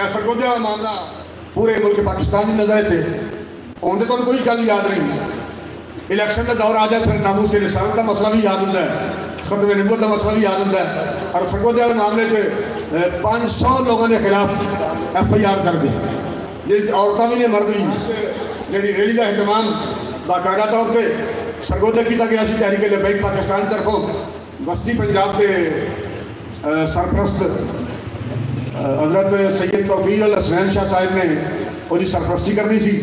ایسا کو دیا معاملہ پورے ملک پاکستان میں نظر تھے اندر تو کوئی گل یاد نہیں الیکشن کا دور آ جائے پھر سے رسالت کا مسئلہ بھی یاد ہوتا ہے ختم نبوت کا مسئلہ بھی یاد ہوتا ہے اور سگو دیا معاملے سے پانچ سو لوگوں کے خلاف ایف آئی آر کر دی جس عورتیں بھی نے مرد بھی جڑی ریلی کا اہتمام باقاعدہ طور پہ سرگودہ کیا گیا سی تحریک لبیک پاکستان طرفوں بستی پنجاب کے سرپرست حضرت سید توفیق الحسنین شاہ صاحب نے وہی سرپرستی کرنی سی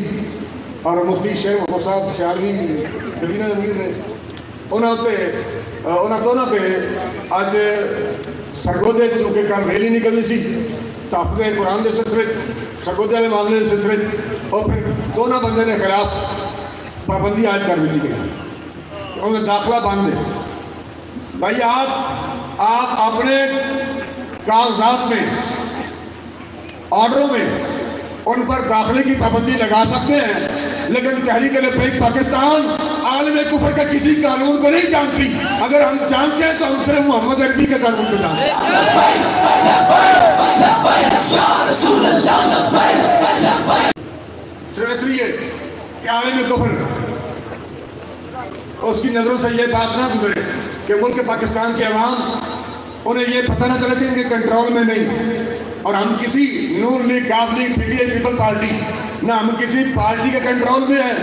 اور مفتی شیخ محمد صاحب سیاروی مدینہ امیر نے انہوں تے انہوں دونوں تے اج سرگودے چونکہ کل ریلی نکلنی سی تحفظ قرآن دے سلسلے سرگودے والے معاملے دے سلسلے اور پھر دونوں بندے نے خلاف پابندی آج کر دیتی گئی انہیں داخلہ بند ہے بھائی آپ آپ اپنے کاغذات میں آرڈروں میں ان پر داخلے کی پابندی لگا سکتے ہیں، لیکن تحریک لبیک پاکستان عالم کفر کا کسی قانون کو نہیں جانتی۔ اگر ہم جانتے ہیں تو ہم صرف محمد عربی کے قانون کو جانتے ہیں۔ صرف اس لیے کہ عالم کفر اس کی نظروں سے یہ بات نہ گزرے کہ ملک پاکستان کے عوام، انہیں یہ پتہ نہ چلے کہ ان کے کنٹرول میں نہیں۔ اور ہم کسی نور League golf League P T I People Party نہ ہم کسی پارٹی کے کنٹرول میں ہیں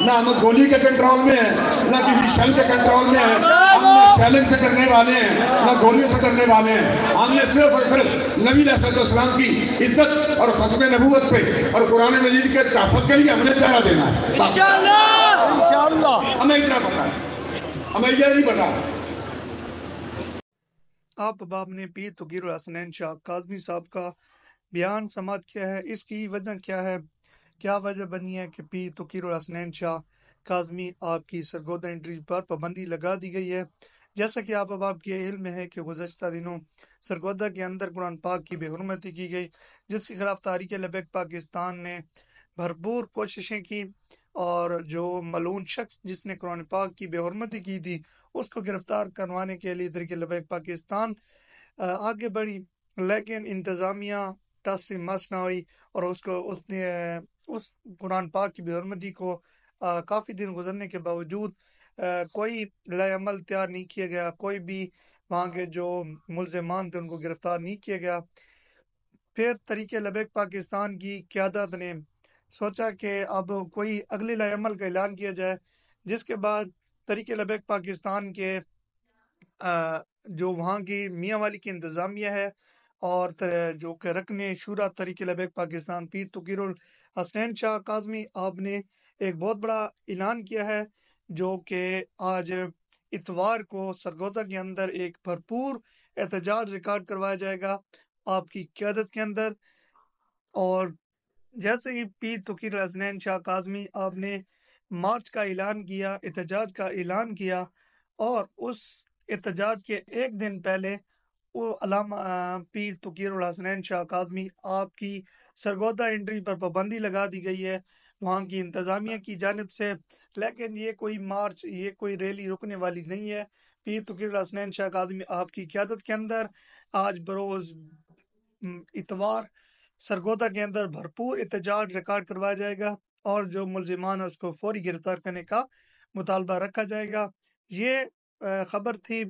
نہ ہم گولی کے کنٹرول میں ہیں نہ کسی شل کے کنٹرول میں ہیں۔ ہم نہ سیلنگ سے کرنے والے ہیں نہ گولیوں سے کرنے والے ہیں۔ ہم نے صرف اور صرف نبی علیہ السلام کی عزت اور ختم نبوت پہ اور قرآن مجید کے تحفظ کے لیے ہم نے پہرا دینا ہے۔ ہمیں اتنا پتا ہے۔ ہمیں یہ نہیں پتا آپ باب نے پیر تغیر الحسنین شاہ کاظمی صاحب کا بیان سماعت کیا ہے، اس کی وجہ کیا ہے؟ کیا وجہ بنی ہے کہ پیر تغیر الحسنین شاہ کاظمی آپ کی سرگودہ انٹری پر پابندی لگا دی گئی ہے؟ جیسا کہ آپ اب کے علم ہے کہ گزشتہ دنوں سرگودہ کے اندر قرآن پاک کی بے حرمتی کی گئی، جس کے خلاف تاریخ لبیک پاکستان نے بھرپور کوششیں کی۔ اور جو ملون شخص جس نے قرآن پاک کی بے حرمتی کی تھی، اس کو گرفتار کروانے کے لیے طریقے لبیک پاکستان آگے بڑھی۔ لیکن انتظامیہ ٹس سے مس نہ ہوئی اور اس کو، اس نے، اس قرآن پاک کی بے حرمتی کو کافی دن گزرنے کے باوجود کوئی لائے عمل تیار نہیں کیا گیا۔ کوئی بھی وہاں کے جو ملزمان تھے، ان کو گرفتار نہیں کیا گیا۔ پھر طریقے لبیک پاکستان کی قیادت نے سوچا کہ اب کوئی اگلے لائے عمل کا اعلان کیا جائے، جس کے بعد طریقے لبیک پاکستان کے جو وہاں کی میاں والی کی انتظامیہ ہے اور جو کہ رکن شورا طریقے لبیک پاکستان، پیر تقیر الحسنین شاہ کاظمی، آپ نے ایک بہت بڑا اعلان کیا ہے، جو کہ آج اتوار کو سرگودا کے اندر ایک بھرپور احتجاج ریکارڈ کروایا جائے گا آپ کی قیادت کے اندر اور جیسے ہی پیر تقیر الحسنین شاہ کاظمی آپ نے مارچ کا اعلان کیا، احتجاج کا اعلان کیا اور اس احتجاج کے ایک دن پہلے وہ علامہ پیر تقیر الحسنین شاہ کاظمی آپ کی سرگودہ انٹری پر پابندی لگا دی گئی ہے۔ وہاں کی انتظامیہ کی جانب سے، لیکن یہ کوئی مارچ، یہ کوئی ریلی رکنے والی نہیں ہے۔ پیر تقیر الحسنین شاہ کاظمی آپ کی قیادت کے اندر آج بروز اتوار سرگودہ کے اندر بھرپور احتجاج ریکارڈ کروایا جائے گا اور جو ملزمان اس کو فوری گرفتار کرنے کا مطالبہ رکھا جائے گا۔ یہ خبر تھی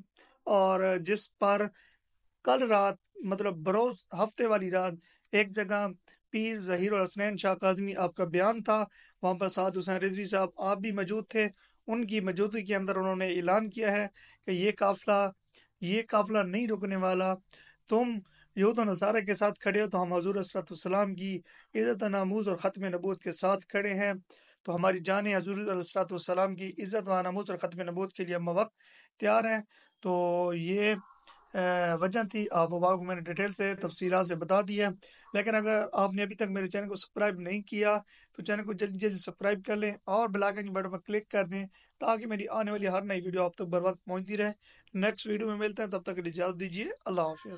اور جس پر کل رات مطلب بروز ہفتے والی رات، ایک جگہ پیر ظہیر الحسنین شاہ کاظمی آپ کا بیان تھا، وہاں پر سعد حسین رضوی صاحب آپ بھی موجود تھے۔ ان کی موجودگی کے اندر انہوں نے اعلان کیا ہے کہ یہ قافلہ یہ قافلہ نہیں رکنے والا، تم یہود و نصارہ کے ساتھ کھڑے ہو تو ہم حضور اسرت السلام کی عزت ناموز اور ختم نبوت کے ساتھ کھڑے ہیں۔ تو ہماری جان حضور السلط والسلام کی عزت و ناموز اور ختم نبوت کے لیے ہم وقت تیار ہیں۔ تو یہ وجہ تھی، آپ وبا کو میں نے ڈیٹیل سے تفصیلات سے بتا دی ہے۔ لیکن اگر آپ نے ابھی تک میرے چینل کو سبسکرائب نہیں کیا تو چینل کو جلدی جلدی سبسکرائب کر لیں اور بلاکن کی بٹن پر کلک کر دیں تاکہ میری آنے والی ہر نئی ویڈیو آپ تک بر وقت پہنچتی رہے۔ نیکسٹ ویڈیو میں ملتے ہیں، تب تک اجازت دیجیے۔ اللہ حافظ۔